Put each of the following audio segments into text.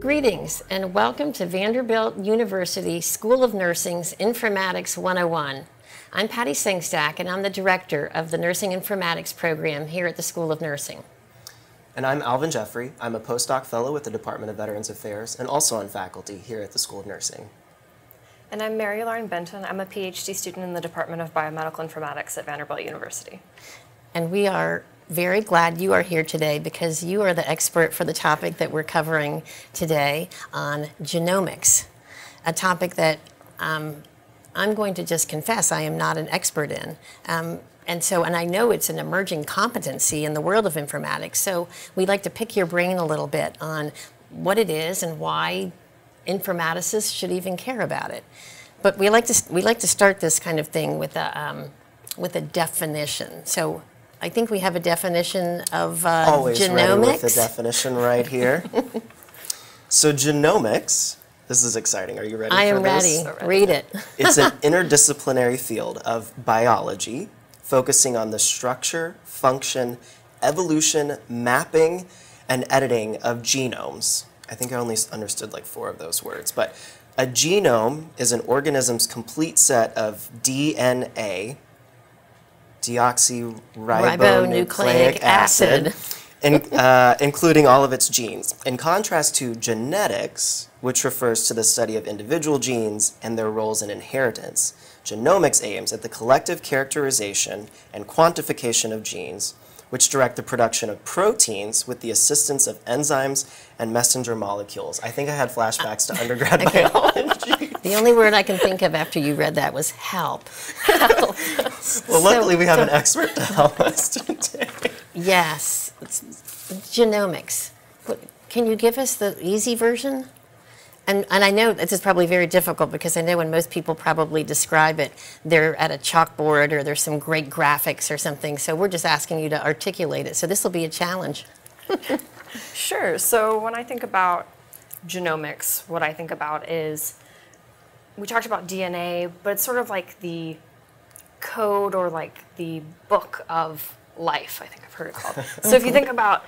Greetings and welcome to Vanderbilt University School of Nursing's Informatics 101. I'm Patty Sengstack and I'm the director of the Nursing Informatics program here at the School of Nursing. And I'm Alvin Jeffery. I'm a postdoc fellow with the Department of Veterans Affairs and also on faculty here at the School of Nursing. And I'm Mary Lauren Benton. I'm a PhD student in the Department of Biomedical Informatics at Vanderbilt University. And we are very glad you are here today because you are the expert for the topic that we're covering today on genomics, a topic that um, I'm going to just confess I am not an expert in. Um, and so, and I know it's an emerging competency in the world of informatics. So we'd like to pick your brain a little bit on what it is and why informaticists should even care about it. But we like to we like to start this kind of thing with a um, with a definition. So I think we have a definition of uh, Always genomics. ready with the definition right here. so genomics, this is exciting. Are you ready I for am this? ready. Read it. It's an interdisciplinary field of biology focusing on the structure, function, evolution, mapping, and editing of genomes. I think I only understood like four of those words, but a genome is an organism's complete set of DNA, deoxyribonucleic acid, in, uh, including all of its genes. In contrast to genetics, which refers to the study of individual genes and their roles in inheritance, genomics aims at the collective characterization and quantification of genes, which direct the production of proteins with the assistance of enzymes and messenger molecules. I think I had flashbacks to ah, undergrad biology. The only word I can think of after you read that was help. help. Well, So- luckily we have so- an expert to help us today. Yes, it's genomics. Can you give us the easy version? And, and I know this is probably very difficult because I know when most people probably describe it, they're at a chalkboard or there's some great graphics or something. So we're just asking you to articulate it. So this will be a challenge. Sure. So when I think about genomics, what I think about is we talked about DNA, but it's sort of like the code or like the book of life, I think I've heard it called. so if you think about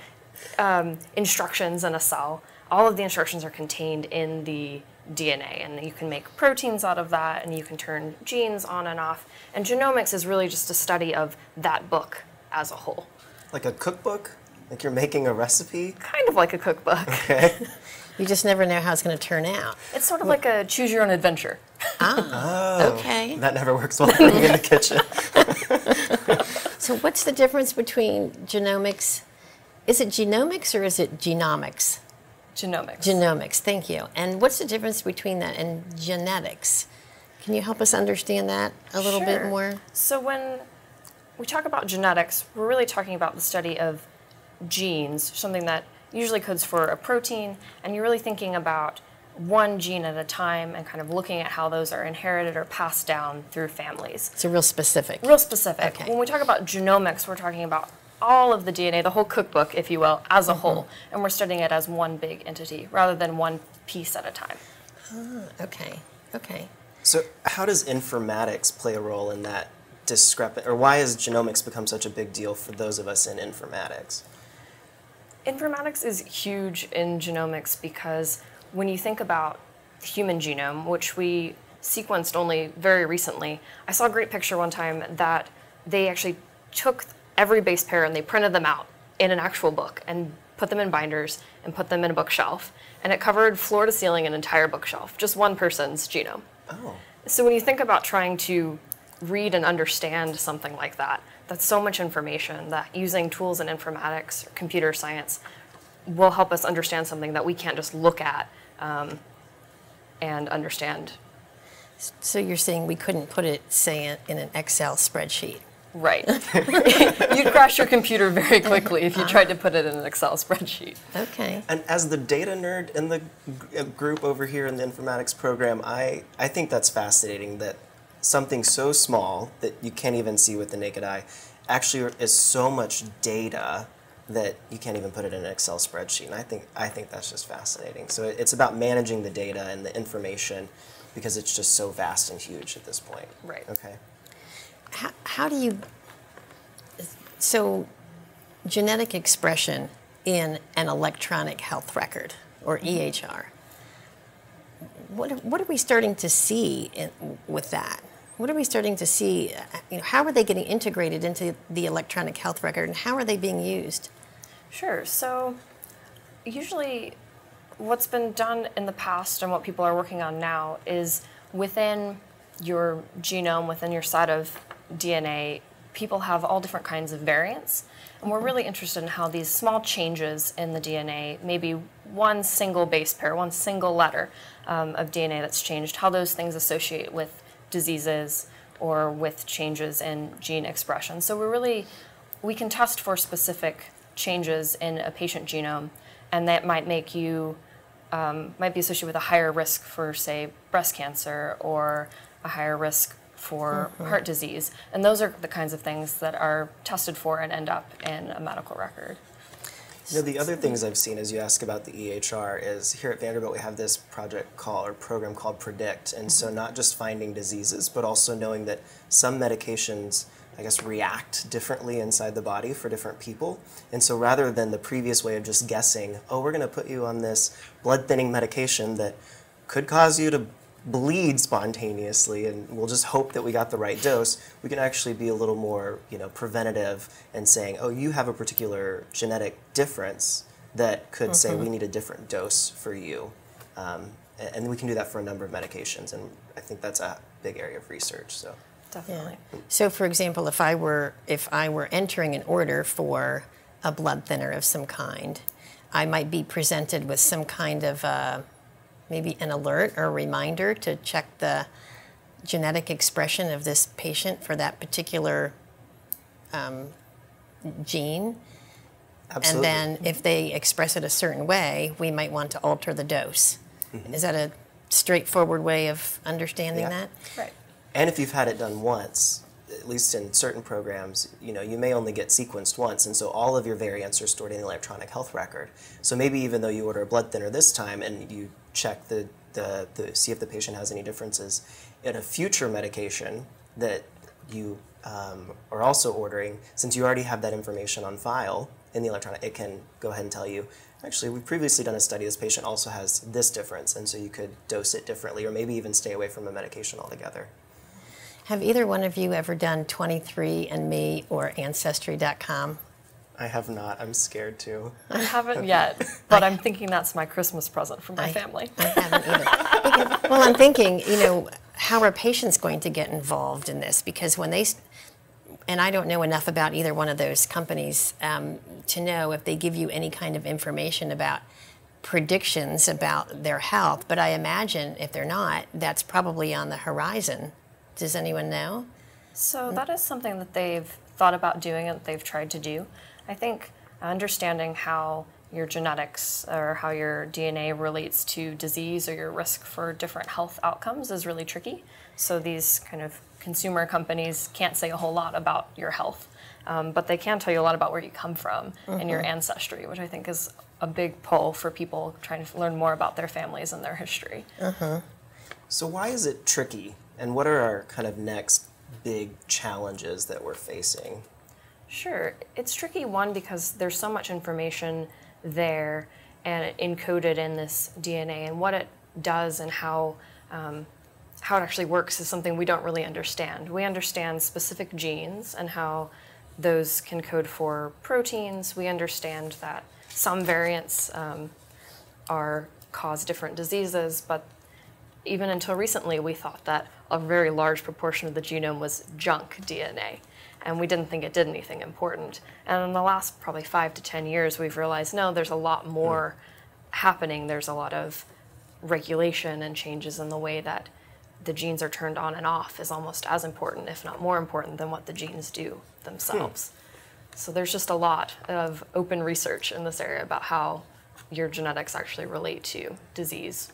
um, instructions in a cell, all of the instructions are contained in the DNA, and you can make proteins out of that, and you can turn genes on and off. And genomics is really just a study of that book as a whole, Like a cookbook? Like you're making a recipe? kind of like a cookbook. Okay. You just never know how it's going to turn out. It's sort of like a choose your own adventure. Ah, oh, Okay. That never works well for me in the kitchen. So what's the difference between genomics? Is it genomics or is it genomics? Genomics. Genomics, thank you. And what's the difference between that and genetics? Can you help us understand that a little bit Sure. more? So when we talk about genetics, we're really talking about the study of genes, something that usually codes for a protein, and you're really thinking about one gene at a time and kind of looking at how those are inherited or passed down through families. It's a real specific. Real specific. Okay. When we talk about genomics, we're talking about all of the DNA, the whole cookbook, if you will, as a mm-hmm. whole, and we're studying it as one big entity rather than one piece at a time. Ah, okay, okay. So, how does informatics play a role in that discrepancy, or why has genomics become such a big deal for those of us in informatics? Informatics is huge in genomics because when you think about the human genome, which we sequenced only very recently, I saw a great picture one time that they actually took every base pair and they printed them out in an actual book and put them in binders and put them in a bookshelf. And it covered floor to ceiling an entire bookshelf, just one person's genome. Oh, So when you think about trying to read and understand something like that, that's so much information that using tools in informatics or computer science will help us understand something that we can't just look at um, and understand. So you're saying we couldn't put it, say, in an Excel spreadsheet? Right. You'd crash your computer very quickly if you tried to put it in an Excel spreadsheet. Okay. and as the data nerd in the g- uh, group over here in the informatics program, I, I think that's fascinating that something so small that you can't even see with the naked eye actually is so much data that you can't even put it in an Excel spreadsheet. And I think, I think that's just fascinating. So it's about managing the data and the information because it's just so vast and huge at this point. Right. Okay. How, how do you, so genetic expression in an electronic health record, or mm-hmm. EHR. What, what are we starting to see in, with that? What are we starting to see? You know, how are they getting integrated into the electronic health record and how are they being used? Sure. So, usually, what's been done in the past and what people are working on now is within your genome, within your set of DNA, people have all different kinds of variants. And we're really interested in how these small changes in the DNA, maybe one single base pair, one single letter um, of DNA that's changed, how those things associate with diseases or with changes in gene expression. So we're really, we can test for specific changes in a patient genome, and that might make you, um, might be associated with a higher risk for, say, breast cancer or a higher risk for mm-hmm. heart disease. And those are the kinds of things that are tested for and end up in a medical record. You know, the other things I've seen as you ask about the EHR is here at Vanderbilt we have this project called or program called Predict, and so mm-hmm. not just finding diseases, but also knowing that some medications, I guess, react differently inside the body for different people. And so rather than the previous way of just guessing, oh, we're going to put you on this blood thinning medication that could cause you to bleed spontaneously and we'll just hope that we got the right dose, we can actually be a little more you know, preventative and saying, oh, you have a particular genetic difference that could mm-hmm. say we need a different dose for you. Um, and we can do that for a number of medications, and I think that's a big area of research. So definitely. Yeah. So, for example, if I were if I were entering an order for a blood thinner of some kind, I might be presented with some kind of uh, maybe an alert or a reminder to check the genetic expression of this patient for that particular um, gene. Absolutely. And then if they express it a certain way, we might want to alter the dose. Mm-hmm. Is that a straightforward way of understanding yeah. that? Right. And if you've had it done once, at least in certain programs, you know, you may only get sequenced once, and so all of your variants are stored in the electronic health record. So maybe even though you order a blood thinner this time and you check the, the, the see if the patient has any differences in a future medication that you um, are also ordering, since you already have that information on file in the electronic, it can go ahead and tell you, actually, we've previously done a study, this patient also has this difference, and so you could dose it differently or maybe even stay away from a medication altogether. Have either one of you ever done 23andMe or Ancestry.com? I have not. I'm scared to. I haven't yet, but I'm thinking that's my Christmas present for my I, family. I haven't either. well, I'm thinking, you know, how are patients going to get involved in this? Because when they, and I don't know enough about either one of those companies um, to know if they give you any kind of information about predictions about their health, but I imagine if they're not, that's probably on the horizon. Does anyone know? So that is something that they've thought about doing and that they've tried to do. I think understanding how your genetics or how your DNA relates to disease or your risk for different health outcomes is really tricky. So these kind of consumer companies can't say a whole lot about your health, um, but they can tell you a lot about where you come from mm-hmm. and your mm-hmm. ancestry, which I think is a big pull for people trying to learn more about their families and their history. Uh-huh. So why is it tricky, and what are our kind of next big challenges that we're facing? Sure. It's tricky, one, because there's so much information there and encoded in this DNA, and what it does and how, um, how it actually works is something we don't really understand. We understand specific genes and how those can code for proteins. We understand that some variants um, are cause different diseases, but even until recently, we thought that a very large proportion of the genome was junk DNA and we didn't think it did anything important. And in the last probably five to 10 years, we've realized no, there's a lot more mm. happening. There's a lot of regulation and changes in the way that the genes are turned on and off is almost as important, if not more important, than what the genes do themselves. So there's just a lot of open research in this area about how your genetics actually relate to disease.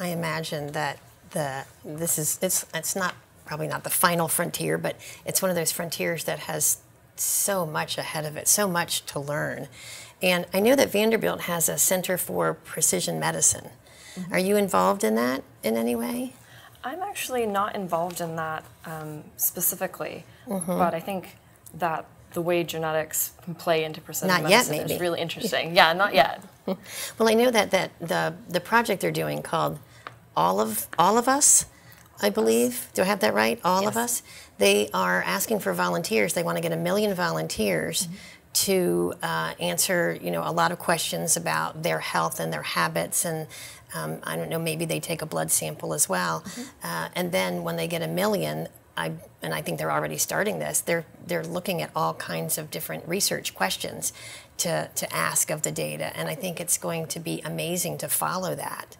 I imagine that the this is it's it's not probably not the final frontier, but it's one of those frontiers that has so much ahead of it, so much to learn. And I know that Vanderbilt has a Center for Precision Medicine. Mm-hmm. Are you involved in that in any way? I'm actually not involved in that um, specifically, mm-hmm. but I think that the way genetics can play into precision Not yet, medicine maybe. is really interesting. yeah, not yet. Well, I know that, that the, the project they're doing called All of, All of Us, I believe. Do I have that right? All of Us? They are asking for volunteers. They want to get a million volunteers to uh, answer, you know, a lot of questions about their health and their habits and um, I don't know, maybe they take a blood sample as well. Uh, and then when they get a million, I, and I think they're already starting this, they're, they're looking at all kinds of different research questions to, to ask of the data. And I think it's going to be amazing to follow that.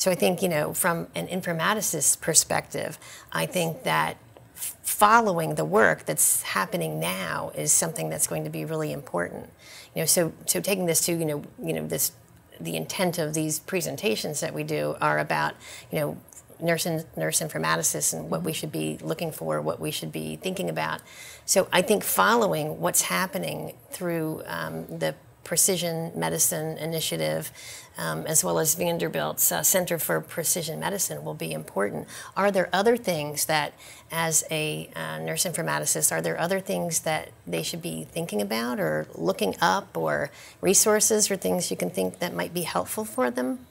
So I think, you know, from an informaticist perspective, I think that following the work that's happening now is something that's going to be really important. You know, so so taking this to, you know, you know, this the intent of these presentations that we do are about, you know, nurse and nurse informaticists and what we should be looking for, what we should be thinking about. So I think following what's happening through um, the Precision Medicine Initiative, um, as well as Vanderbilt's uh, Center for Precision Medicine, will be important. Are there other things that, as a uh, nurse informaticist, are there other things that they should be thinking about or looking up, or resources or things you can think that might be helpful for them?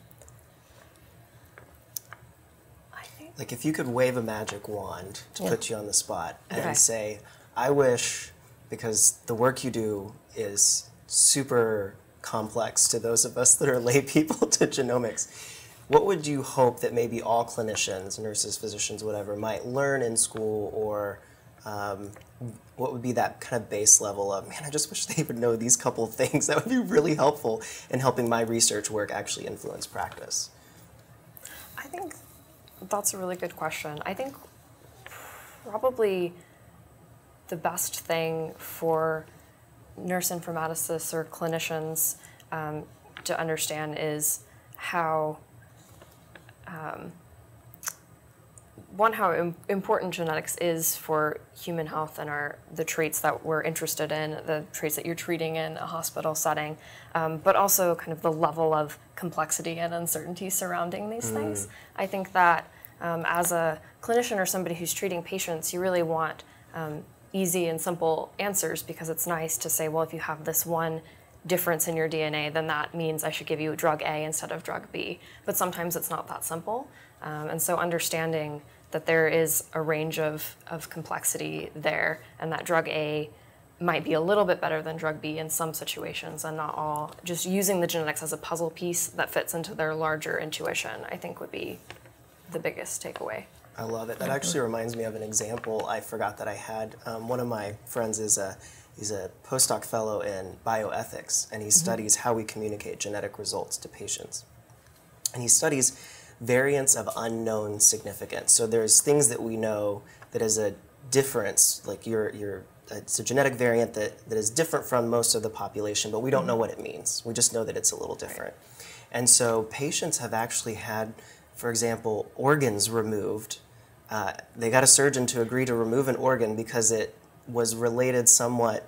Like if you could wave a magic wand to Yeah. put you on the spot and Okay. say, I wish, because the work you do is super complex to those of us that are lay people to genomics, what would you hope that maybe all clinicians, nurses, physicians, whatever, might learn in school or um, what would be that kind of base level of, man, I just wish they would know these couple of things. That would be really helpful in helping my research work actually influence practice. I think that's a really good question. I think probably the best thing for nurse informaticists or clinicians um, to understand is how um, one how Im- important genetics is for human health and our the traits that we're interested in, the traits that you're treating in a hospital setting, um, but also kind of the level of complexity and uncertainty surrounding these things. I think that um, as a clinician or somebody who's treating patients, you really want um, easy and simple answers because it's nice to say, well, if you have this one difference in your DNA, then that means I should give you drug A instead of drug B. But sometimes it's not that simple. Um, and so understanding that there is a range of, of complexity there and that drug A might be a little bit better than drug B in some situations and not all. Just using the genetics as a puzzle piece that fits into their larger intuition, I think would be the biggest takeaway. I love it. That actually reminds me of an example I forgot that I had. Um, one of my friends is a he's a postdoc fellow in bioethics, and he studies how we communicate genetic results to patients. And he studies variants of unknown significance. So there's things that we know that is a difference, like your your it's a genetic variant that, that is different from most of the population, but we don't know what it means. We just know that it's a little different. And so patients have actually had, for example, organs removed. Uh, they got a surgeon to agree to remove an organ because it was related somewhat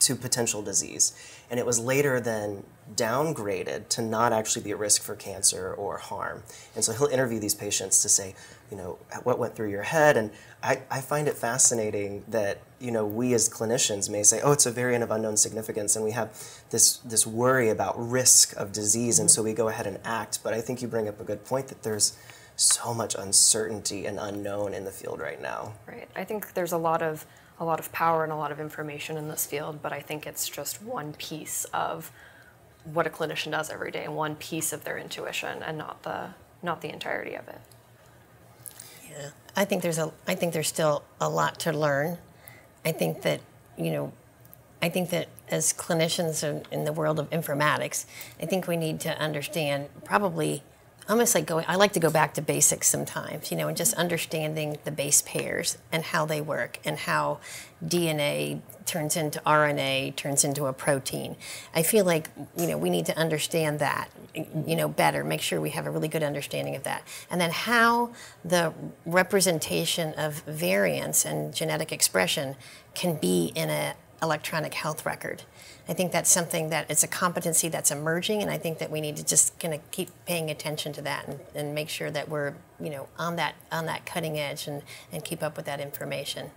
to potential disease. And it was later then downgraded to not actually be at risk for cancer or harm. And so he'll interview these patients to say, you know, what went through your head? And I, I find it fascinating that, you know, we as clinicians may say, oh, it's a variant of unknown significance, and we have this, this worry about risk of disease, and so we go ahead and act. But I think you bring up a good point that there's so much uncertainty and unknown in the field right now. Right. I think there's a lot of a lot of power and a lot of information in this field, but I think it's just one piece of what a clinician does every day and one piece of their intuition and not the not the entirety of it. Yeah, I think there's a. I think there's still a lot to learn. I think that you know, I think that as clinicians in, in the world of informatics, I think we need to understand probably almost like going. I like to go back to basics sometimes, you know, and just understanding the base pairs and how they work and how DNA turns into RNA, turns into a protein. I feel like you know we need to understand that you know better, make sure we have a really good understanding of that, and then how the representation of variants and genetic expression can be in a electronic health record. I think that's something that it's a competency that's emerging, and I think that we need to just kind of keep paying attention to that and, and make sure that we're, you know, on that on that cutting edge and, and keep up with that information.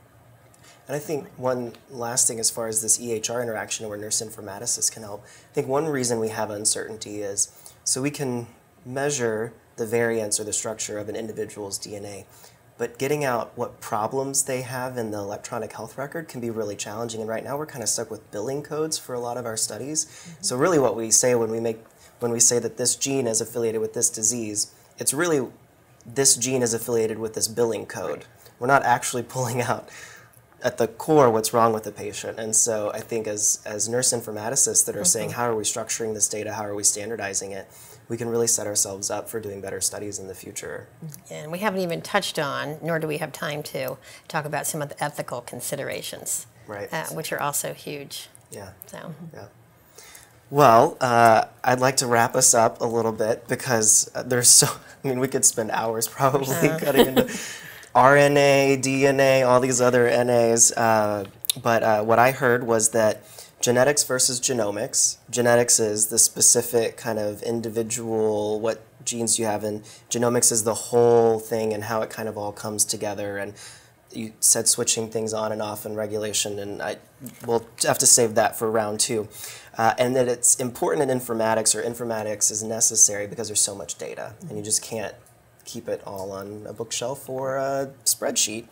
And I think one last thing as far as this EHR interaction where nurse informaticists can help, I think one reason we have uncertainty is so we can measure the variance or the structure of an individual's DNA. But getting out what problems they have in the electronic health record can be really challenging. And right now we're kind of stuck with billing codes for a lot of our studies. Mm-hmm. So really what we say when we make when we say that this gene is affiliated with this disease, it's really this gene is affiliated with this billing code. We're not actually pulling out at the core what's wrong with the patient. And so I think as, as nurse informaticists that are mm-hmm. saying, how are we structuring this data? How are we standardizing it? We can really set ourselves up for doing better studies in the future. And we haven't even touched on, nor do we have time to, talk about some of the ethical considerations, right. Uh, which are also huge. Yeah. So. Yeah. Well, uh, I'd like to wrap us up a little bit because uh, there's so, I mean, we could spend hours probably uh. cutting into RNA, DNA, all these other NAs. Uh, but uh, what I heard was that genetics versus genomics. Genetics is the specific kind of individual, what genes you have, and genomics is the whole thing and how it kind of all comes together. And you said switching things on and off and regulation, and I will have to save that for round two. Uh, and that it's important in informatics, or informatics is necessary because there's so much data, and you just can't keep it all on a bookshelf or a spreadsheet.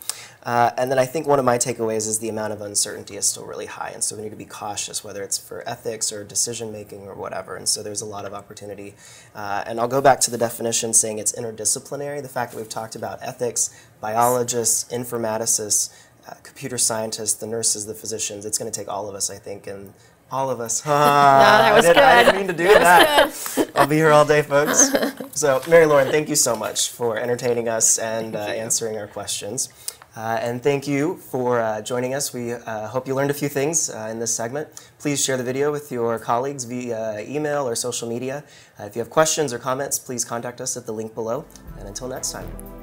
Uh, and then I think one of my takeaways is the amount of uncertainty is still really high, and so we need to be cautious, whether it's for ethics or decision making or whatever. And so there's a lot of opportunity. Uh, and I'll go back to the definition saying it's interdisciplinary. The fact that we've talked about ethics, biologists, informaticists, uh, computer scientists, the nurses, the physicians. It's going to take all of us, I think, and all of us. no, that was I, did, good. I didn't mean to do that. that. I'll be here all day, folks. So, Mary Lauren, thank you so much for entertaining us and uh, answering our questions. Uh, and thank you for uh, joining us. We uh, hope you learned a few things uh, in this segment. Please share the video with your colleagues via email or social media. Uh, if you have questions or comments, please contact us at the link below. And until next time.